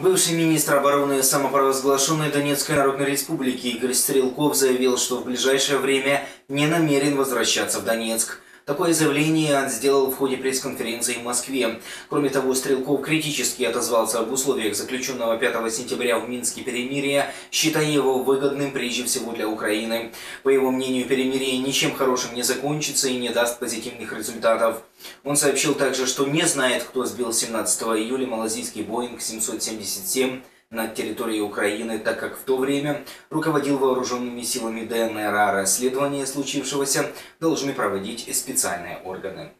Бывший министр обороны самопровозглашенной Донецкой Народной Республики Игорь Стрелков заявил, что в ближайшее время не намерен возвращаться в Донецк. Такое заявление он сделал в ходе пресс-конференции в Москве. Кроме того, Стрелков критически отозвался об условиях заключенного 5 сентября в Минске перемирия, считая его выгодным прежде всего для Украины. По его мнению, перемирие ничем хорошим не закончится и не даст позитивных результатов. Он сообщил также, что не знает, кто сбил 17 июля малазийский Боинг 777 на территории Украины, так как в то время руководил вооруженными силами ДНР, а расследование случившегося должны проводить специальные органы.